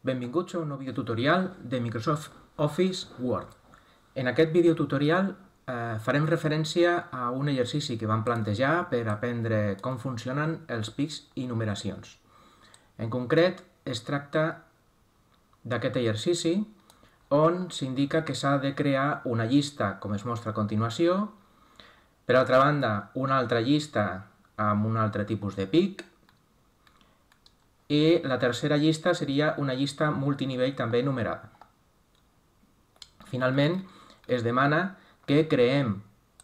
Benvinguts a un nou videotutorial de Microsoft Office Word. En aquest videotutorial eh, farem referència a un exercici que vam plantejar per aprendre com funcionen els pics i numeracions. En concret, es tracta d'aquest exercici on s'indica que s'ha de crear una llista, com es mostra a continuació, per altra banda, una altra llista amb un altre tipus de pic i la tercera llista seria una llista multinivell també numerada. Finalment, es demana que creem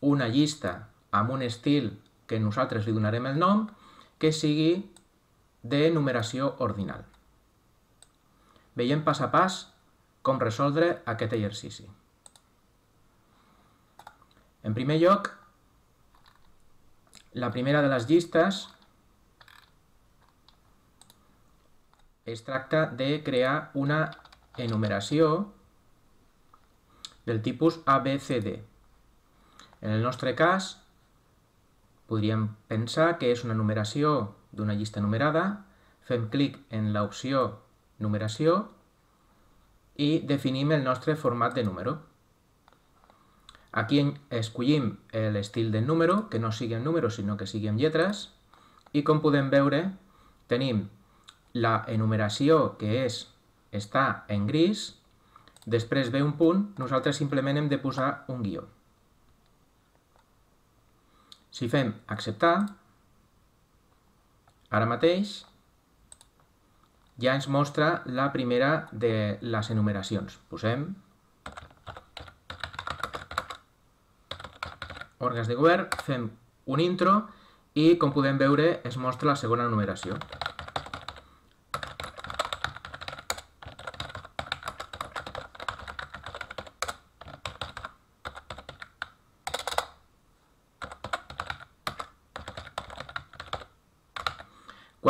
una llista amb un estil que nosaltres li donarem el nom que sigui de numeració ordinal. Veiem pas a pas com resoldre aquest exercici. En primer lloc, la primera de les llistes es tracta de crear una enumeració del tipus ABCD. En el nostre cas, podríem pensar que és una numeració d'una llista numerada, fem clic en l'opció numeració i definim el nostre format de número. Aquí escollim l'estil del número, que no sigui en números sinó que sigui en lletres, i com podem veure tenim la enumeració, que és està en gris, després ve un punt, nosaltres simplement hem de posar un guió. Si fem acceptar, ara mateix ja ens mostra la primera de les enumeracions. Posem òrgans de govern, fem un intro i, com podem veure, es mostra la segona numeració.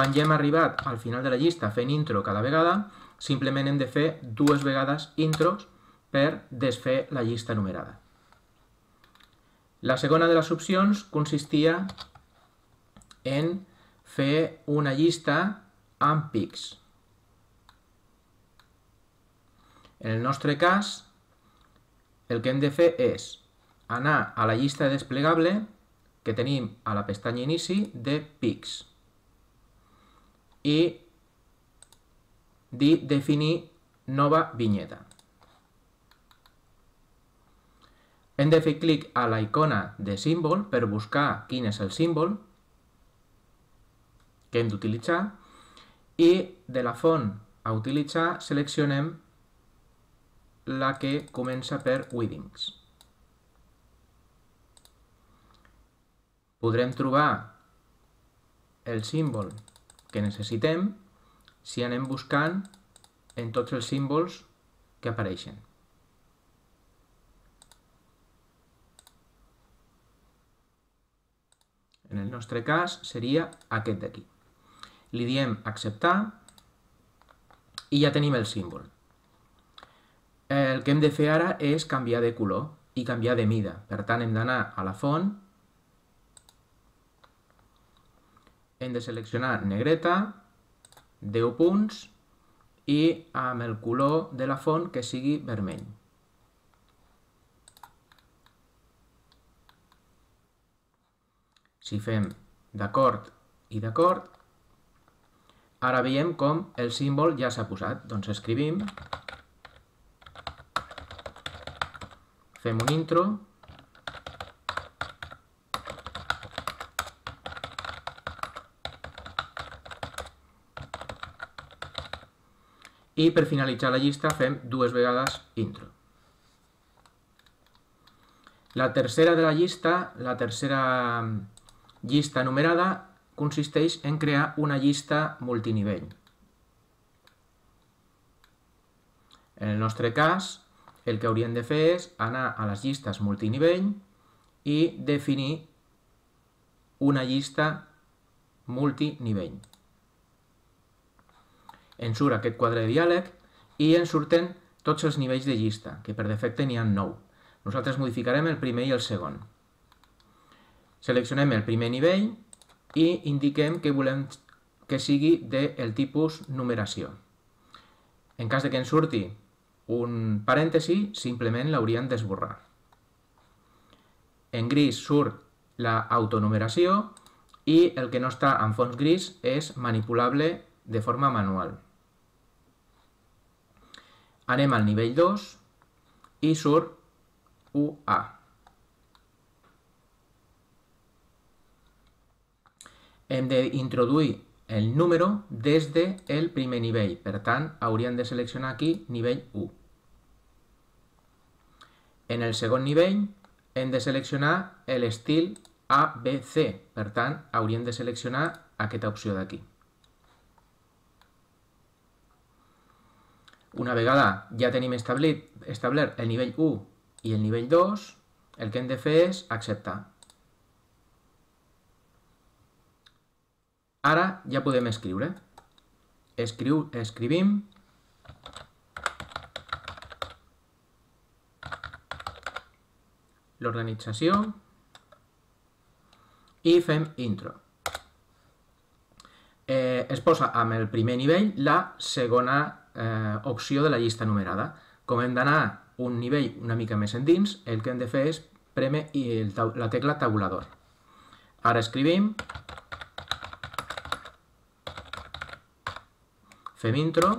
Quan ja hem arribat al final de la llista fent intro cada vegada, simplement hem de fer dues vegades intros per desfer la llista numerada. La segona de les opcions consistia en fer una llista amb pics. En el nostre cas, el que hem de fer és anar a la llista desplegable que tenim a la pestanya inici de pics i dir definir nova vinyeta. Hem de fer clic a la icona de símbol per buscar quin és el símbol que hem d'utilitzar i de la font a utilitzar seleccionem la que comença per Weddings. Podrem trobar el símbol que necessitem si anem buscant en tots els símbols que apareixen. En el nostre cas seria aquest d'aquí. Li diem acceptar i ja tenim el símbol. El que hem de fer ara és canviar de color i canviar de mida. Per tant, hem d'anar a la font hem de seleccionar negreta, 10 punts i amb el color de la font que sigui vermell. Si fem d'acord i d'acord, ara veiem com el símbol ja s'ha posat. Doncs escrivim, fem un intro, i per finalitzar la llista fem dues vegades intro. La tercera de la llista, la tercera llista numerada, consisteix en crear una llista multinivell. En el nostre cas, el que hauríem de fer és anar a les llistes multinivell i definir una llista multinivell ens surt aquest quadre de diàleg i ens surten tots els nivells de llista, que per defecte n'hi ha 9. Nosaltres modificarem el primer i el segon. Seleccionem el primer nivell i indiquem que volem que sigui del tipus numeració. En cas de que ens surti un parèntesi, simplement l'hauríem d'esborrar. En gris surt la autonumeració i el que no està en fons gris és manipulable de forma manual. Anem al nivell 2 i surt UA. Hem d'introduir el número des del primer nivell. Per tant, hauríem de seleccionar aquí nivell 1. En el segon nivell hem de seleccionar l'estil ABC. Per tant, hauríem de seleccionar aquesta opció d'aquí. Una vegada ja tenim establit, establert el nivell 1 i el nivell 2, el que hem de fer és acceptar. Ara ja podem escriure. Escriu, escrivim l'organització i fem intro. Eh, es posa amb el primer nivell la segona eh, opció de la llista numerada. Com hem d'anar un nivell una mica més endins, el que hem de fer és preme el, la tecla tabulador. Ara escrivim, fem intro,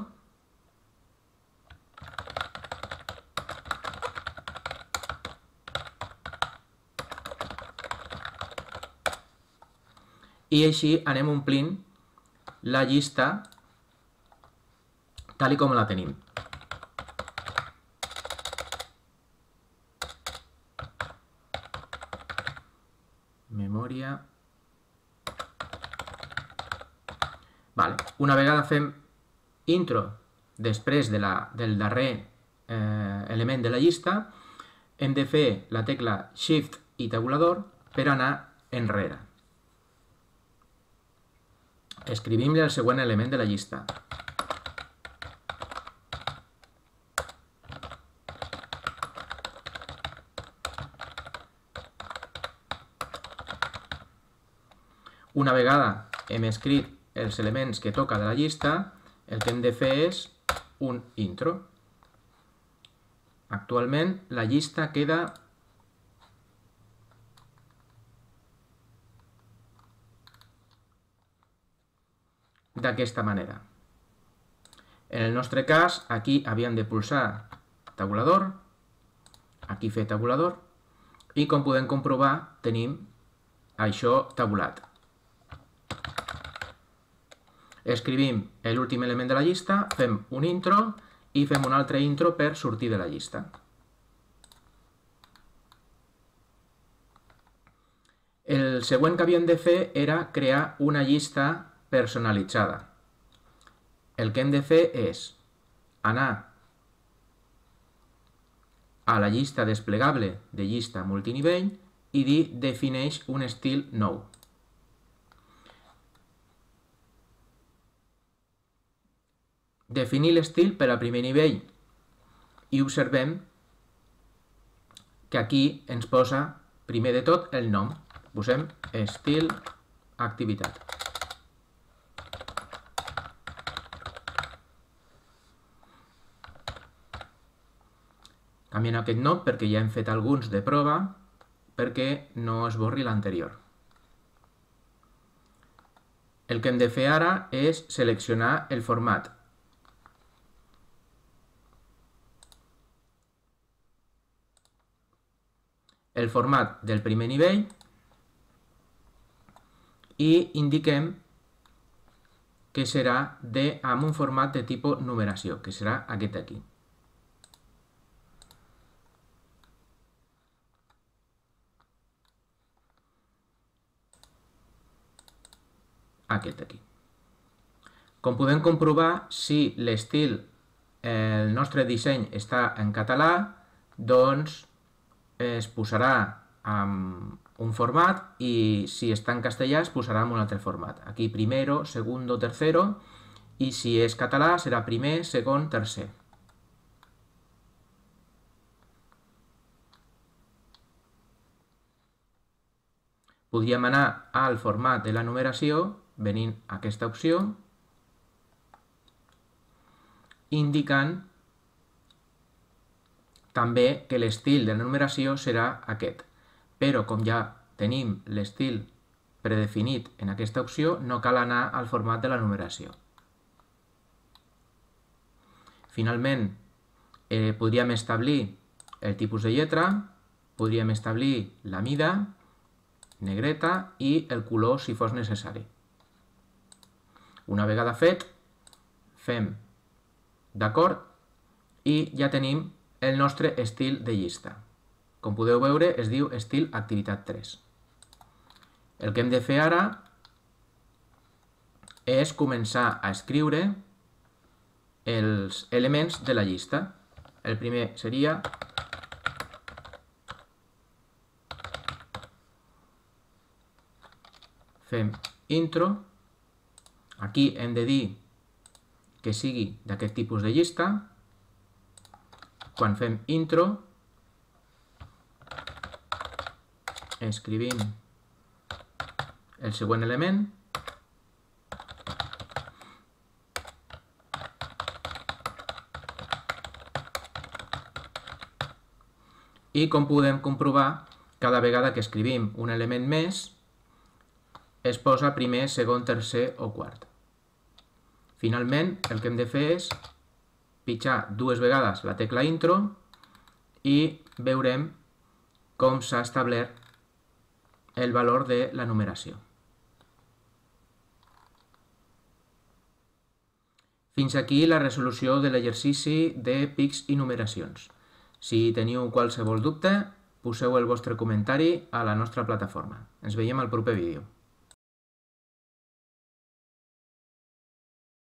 i així anem omplint la llista tal com la tenim. Memòria... Vale. Una vegada fem intro després de la, del darrer eh, element de la llista, hem de fer la tecla Shift i tabulador per anar enrere. Escrivim-li el següent element de la llista. Una vegada hem escrit els elements que toca de la llista, el que hem de fer és un intro. Actualment la llista queda d'aquesta manera. En el nostre cas, aquí havíem de pulsar tabulador, aquí fer tabulador, i com podem comprovar, tenim això tabulat. Escrivim l'últim element de la llista, fem un intro i fem un altre intro per sortir de la llista. El següent que havíem de fer era crear una llista personalitzada. El que hem de fer és anar a la llista desplegable de llista multinivell i dir defineix un estil nou. Definir l'estil per al primer nivell i observem que aquí ens posa primer de tot el nom. Posem estil activitat. Canviem aquest nom perquè ja hem fet alguns de prova perquè no es borri l'anterior. El que hem de fer ara és seleccionar el format. El format del primer nivell i indiquem que serà de, amb un format de tipus numeració, que serà aquest aquí. aquest aquí. Com podem comprovar, si l'estil, el nostre disseny està en català, doncs es posarà amb un format i si està en castellà es posarà en un altre format. Aquí primero, segundo, tercero i si és català serà primer, segon, tercer. Podríem anar al format de la numeració venint a aquesta opció indicant també que l'estil de numeració serà aquest. Però com ja tenim l'estil predefinit en aquesta opció, no cal anar al format de la numeració. Finalment, eh, podríem establir el tipus de lletra, podríem establir la mida, negreta i el color si fos necessari. Una vegada fet, fem d'acord i ja tenim el nostre estil de llista. Com podeu veure, es diu estil activitat 3. El que hem de fer ara és començar a escriure els elements de la llista. El primer seria fem intro, aquí hem de dir que sigui d'aquest tipus de llista, quan fem intro, escrivim el següent element, i com podem comprovar, cada vegada que escrivim un element més, es posa primer, segon, tercer o quart. Finalment, el que hem de fer és pitjar dues vegades la tecla intro i veurem com s'ha establert el valor de la numeració. Fins aquí la resolució de l'exercici de pics i numeracions. Si teniu qualsevol dubte, poseu el vostre comentari a la nostra plataforma. Ens veiem al proper vídeo.